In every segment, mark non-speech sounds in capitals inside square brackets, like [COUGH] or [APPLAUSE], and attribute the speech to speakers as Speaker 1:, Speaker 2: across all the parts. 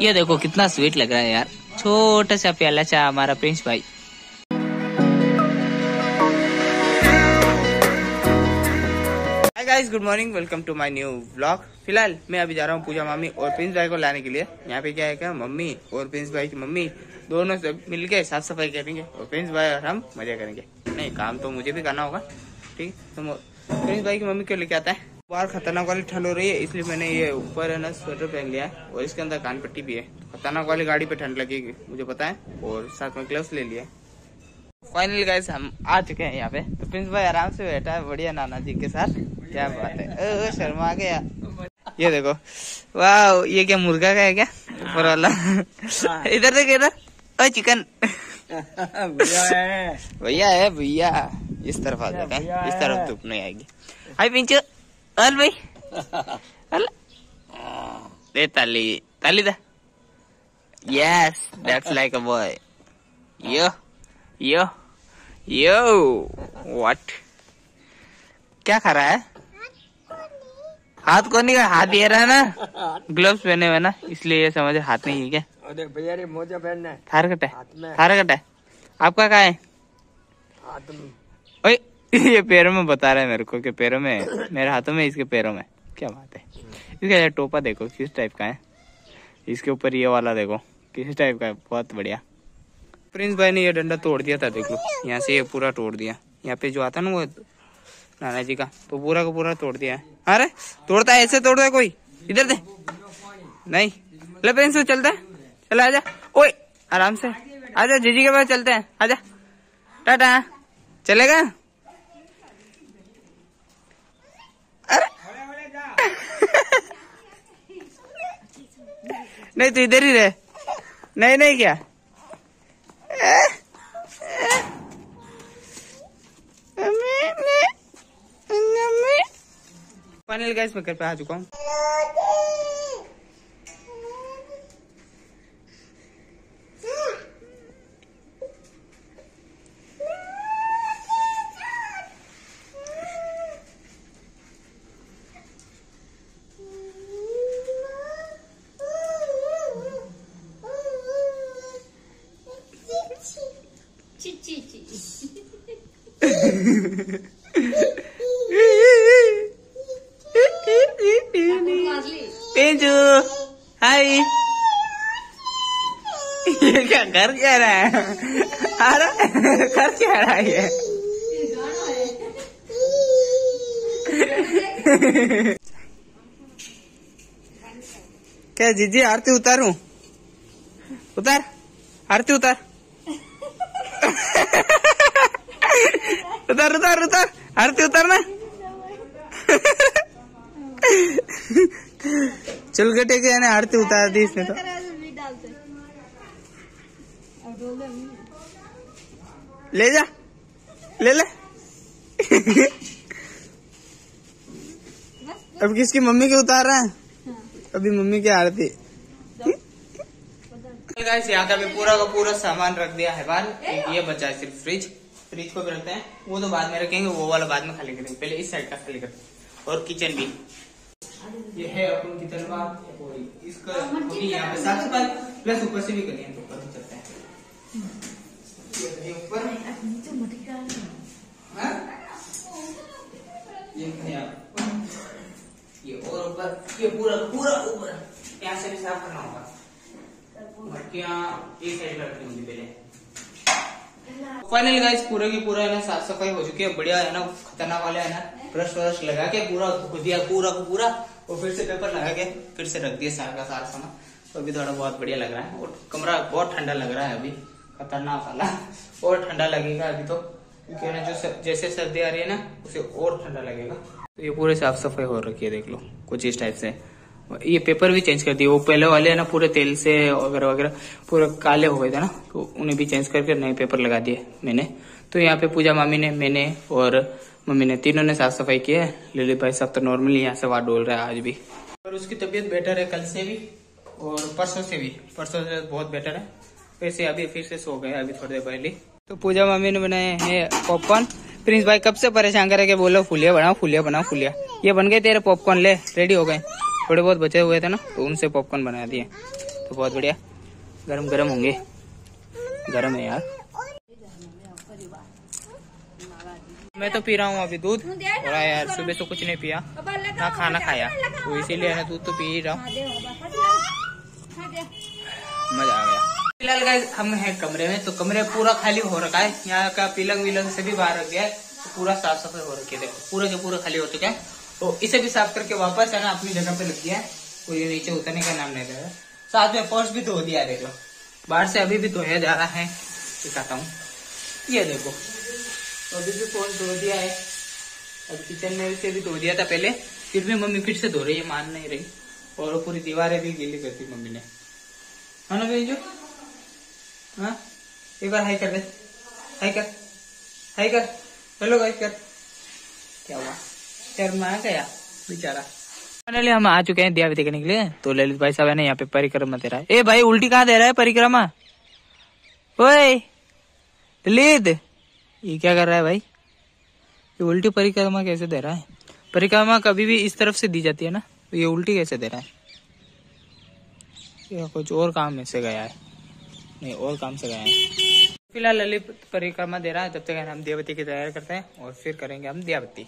Speaker 1: ये देखो कितना स्वीट लग रहा है यार। छोटा सा प्याला चा हमारा प्रिंस भाई। Good morning welcome to my new vlog फ़िलहाल मैं अभी जा रहा हूँ पूजा मामी और प्रिंस भाई को लाने के लिए। यहाँ पे क्या है क्या? मम्मी और प्रिंस भाई की मम्मी दोनों से मिलके साफ़ सफ़ाई करेंगे और प्रिंस भाई और हम मज़ा करेंगे। नहीं, काम तो मुझे भी करना होगा, ठीक? तो प्रिंस भाई की मम्मी क्यों लेके आता है? बाहर खतरनाक वाली ठंड हो रही है इसलिए मैंने ये ऊपर है ना स्वेटर पहन लिया है और इसके अंदर कान पट्टी भी है। खतरनाक वाली गाड़ी पे ठंड लगेगी मुझे पता है और साथ में ग्लव्स ले लिया फाइनल गाइस हम आ चुके हैं यहाँ पे। तो प्रिंस भाई आराम से बैठा है बढ़िया नाना जी के साथ। क्या बात है। ओ, शर्मा गया। ये देखो। वाह ये क्या मुर्गा का है क्या? ऊपर वाला। इधर देख इधर। ओ चिकन। भैया है। भैया इस तरफ़ आ जाता है। इस तरफ़ धूप नहीं आएगी। हाय पिंचू। अल भाई अल दे ताली ताली दा yes that's like a boy yo yo yo what क्या खा रहा है हाथ को नहीं हाथ ये रहा है ना ग्लव्स पहने हुए ना इसलिए ये समझ हाथ नहीं है क्या
Speaker 2: अरे भैया रे मोजा पहनना है
Speaker 1: थार कटा
Speaker 2: हाथ
Speaker 1: थार कटा आपका कहा है ओए [LAUGHS] ये पैरों में बता रहा है मेरे को कि पैरों में, मेरे हाथों में, इसके पैरों में। क्या बात है? इसका टोपा देखो, किस टाइप का है? इसके ऊपर ये वाला देखो, किस टाइप का है? बहुत बढ़िया। प्रिंस भाई ने ये डंडा तोड़ दिया था, देख। लो यहाँ से ये पूरा तोड़ दिया। यहाँ पे जो आता ना वो नाना जी का तो पूरा का पूरा तोड़ दिया है। अरे, तोड़ता है, ऐसे तोड़ता है कोई? इधर दे। नहीं। ले प्रिंस, चलता है। चला, आजा। ओए, आराम से। आजा, जीजी के पास चलते हैं। आजा। टाटा। चलेगा? नहीं तो इधर ही रहे। नहीं नहीं क्या? फाइनल गैस मैं घर पे आ चुका हूँ। हाय। ये क्या घर क्या रहा है? अरे घर क्या रहा है ये? क्या जीजी, आरती उतारू? उतार, आरती उतार। उतार उतार उतार। आरती उतार ना। चल गटे के ने आरती उतार दी इसने तो। ले जा। ले ले। अब किसकी मम्मी के उतार रहा है? अभी मम्मी की आरती। गाइस यहाँ पूरा का पूरा सामान रख दिया है बाहर ये बचा है सिर्फ़ फ्रिज फ्रिज को भी रखते हैं। वो तो बाद में रखेंगे वो वाला बाद में खाली करेंगे पहले इस साइड का खाली करते हैं और किचन भी। ये है अपन किचन का और इसका होगी यहाँ पे साफ़ सफ़ाई प्लस ऊपर से भी करिए तो ऊपर भी चलते हैं। ऊपर। हाँ? ये ये और ऊपर। ये पूरा पूरा ऊपर। यहाँ से भी साफ़ करना होगा। मटकियाँ एक साइड रखनी होंगी पहले। फाइनल गाइस पूरे की पूरा, है ना, साफ़ सफ़ाई हो चुकी है। बढ़िया, है ना, खतरनाक वाले, है ना ब्रश व्रश लगा के पूरा, धो दिया, पूरा को पूरा, और फिर से पेपर लगा के, फिर से रख दिया सारा का सारा सामान। तो अभी थोड़ा बहुत बढ़िया लग रहा है, और कमरा बहुत ठंडा लग रहा है अभी, खतरनाक वाला, और ठंडा लगेगा अभी तो क्योंकि ना जो जैसे सर्दी आ रही है ना, उसे और ठंडा लगेगा। तो ये पूरे साफ़ सफ़ाई हो रखी है, देख लो, कुछ इस टाइप से। ये पेपर भी चेंज कर दिए। वो पहले वाले है ना, पूरे तेल से वगैरह वगैरह, पूरे काले हो गए थे ना तो उन्हें भी चेंज करके नए पेपर लगा दिए मैंने। तो यहाँ पे पूजा मामी ने, मैंने और मम्मी ने, तीनों ने साफ़ सफ़ाई की है। लिली भाई सब तो नॉर्मली यहाँ से वहाँ डोल रहा है आज भी। और उसकी तबीयत बेटर है कल से भी, और परसों से भी। परसों से बहुत बेटर है। वैसे अभी फिर से सो गए अभी थोड़ी देर पहले। तो पूजा मम्मी ने बनाए हैं पॉपकॉर्न प्रिंस भाई कब से परेशान करे के बोलो, फुलिया बनाओ फुलिया बनाओ, फुलिया। ये बन गए तेरे पॉपकॉर्न ले रेडी हो गए। थोड़े बहुत बचे हुए थे ना तो उनसे पॉपकॉर्न बना दिए। तो बहुत बढ़िया। गरम गरम होंगे। गरम है यार। मैं तो पी रहा हूँ अभी दूध। और यार, सुबह से कुछ नहीं पिया। ना खाना खाया। तो इसीलिए ना दूध तो पी ही रहा हूँ। मज़ा आ गया। फ़िलहाल हम हैं कमरे में तो कमरे पूरा खाली हो रखा है। यहाँ का पीलंग विलंग से भी बाहर रख गया है। तो पूरा साफ़ सफ़ाई हो रखी है। देखो, पूरा के पूरा खाली हो चुका है। तो इसे भी साफ़ करके वापस है ना अपनी जगह पे लग गया है। कोई नीचे उतरने का नाम नहीं ले रहा। साथ में फर्श भी धो दिया, देख लो। बाहर से अभी भी धोया जा रहा है। दिखाता हूँ। ये देखो। तो अभी भी फ़ोन धो दिया है। अब किचन में से भी धो दिया था पहले। फिर भी मम्मी फिर से धो रही है, मान नहीं रही। और पूरी दीवारें भी गीली कर दी मम्मी ने। है ना भाई जो? हाँ? एक बार हाई कर दे। हाई कर। हाई कर। हेलो गाइस कर। क्या हुआ? शर्मा गया, बेचारा। फाइनली हम आ चुके हैं दिया भी देखने के लिए। तो ललित भाई साहब है ना, यहाँ पे परिक्रमा दे रहा है। ए भाई, उल्टी कहाँ दे रहा है परिक्रमा? ओए, ललित, ये क्या कर रहा है भाई? ये उल्टी परिक्रमा कैसे दे रहा है? परिक्रमा कभी भी इस तरफ़ से दी जाती है ना तो ये उल्टी कैसे दे रहा है? ये कुछ और काम में से गया है। नहीं, और काम से गया है। फ़िलहाल ललित परिक्रमा दे रहा है, तब तक हम दियाबत्ती की तैयारी करते हैं, और फिर करेंगे हम दियाबत्ती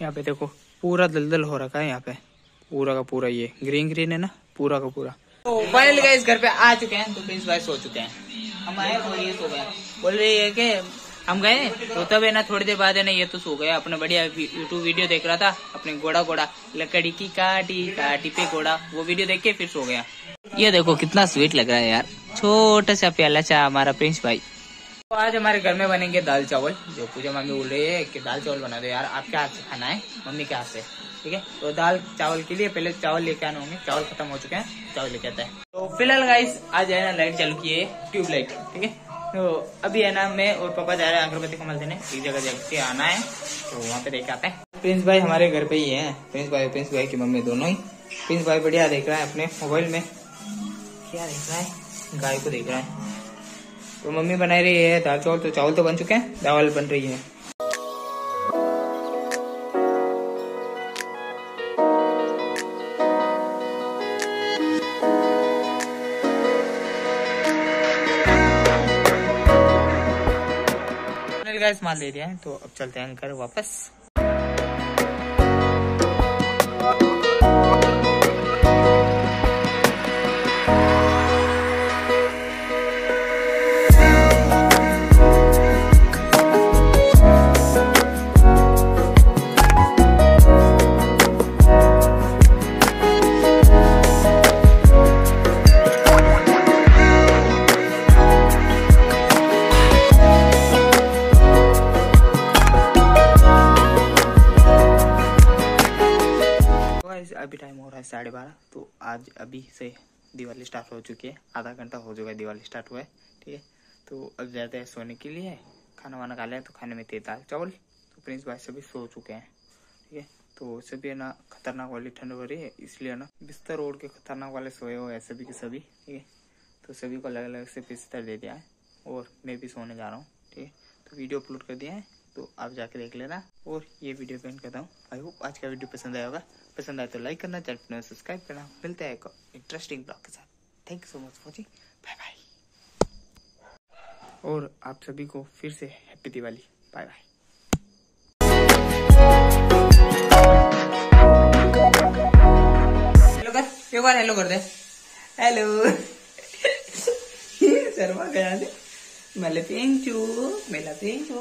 Speaker 1: यहाँ पे देखो, पूरा दलदल हो रखा है यहाँ पे। पूरा का पूरा ये ग्रीन ग्रीन है ना? पूरा का पूरा। तो फाइनली गाइस घर पे आ चुके हैं तो प्रिंस भाई सो चुके हैं। हम आए और ये सो गए। बोल रही है कि, हम गए? तो तब है ना, थोड़ी देर बाद है ना, ये तो सो गया। अपने बढ़िया यूट्यूब वीडियो देख रहा था, अपने घोड़ा घोड़ा, लकड़ी की काटी काटी पे घोड़ा, वो वीडियो देख के फिर सो गया। ये देखो, कितना स्वीट लग रहा है यार। छोटा सा प्याला चा हमारा प्रिंस भाई। तो आज हमारे घर में बनेंगे दाल चावल, जो पूजा मम्मी बोल रही है कि दाल चावल बना दो यार आपके हाथ से खाना है? मम्मी के हाथ से, ठीक है? तो दाल चावल के लिए पहले चावल लेके आने होंगे, चावल खत्म हो चुके हैं, चावल लेके आता है। तो फ़िलहाल गाइस आज है ना लाइट चालू की है ट्यूबलाइट ठीक है? तो अभी है ना मैं और पापा जा रहे हैं अगरबत्ती कमल देने एक जगह जाके आना है तो वहाँ पे देख आते हैं। प्रिंस भाई हमारे घर पे ही है, प्रिंस भाई प्रिंस भाई की मम्मी दोनों ही। प्रिंस भाई बढ़िया देख रहा है अपने मोबाइल में। क्या देख रहा है? गाय को देख रहा है। तो मम्मी बना रही है दाल चावल तो चावल तो बन चुके हैं, दाल बन रही है। माल दे दिया है तो अब चलते हैं घर वापस। साढ़े बारह। तो आज अभी से दिवाली स्टार्ट हो चुकी है। आधा घंटा हो चुका है दिवाली स्टार्ट हुआ है, ठीक है? तो अब जाते हैं सोने के लिए। खाना वाना खा लिया तो खाने में थे दाल, चावल। तो प्रिंस भाई सभी सो चुके हैं, ठीक है? तो सभी है ना खतरनाक वाली ठंड हो रही है, इसलिए ना बिस्तर ओढ़ के खतरनाक वाले सोए हुए हैं सभी के सभी, ठीक है? तो सभी को अलग अलग से बिस्तर दे दिया है और मैं भी सोने जा रहा हूँ, ठीक है? तो वीडियो अपलोड कर दिया है। तो आप जाके देख लेना और ये वीडियो पेंट करता हूँ। आई होप आज का वीडियो पसंद आया होगा। पसंद आए तो लाइक करना चैनल पर सब्सक्राइब करना। मिलते हैं एक इंटरेस्टिंग ब्लॉग के साथ। Thank you so much watching bye bye और आप सभी को फिर से हैप्पी दिवाली। बाय बाय एक बार हेलो कर दे। हेलो [LAUGHS] शर्मा गया मैं पेंचू मेला पेंचू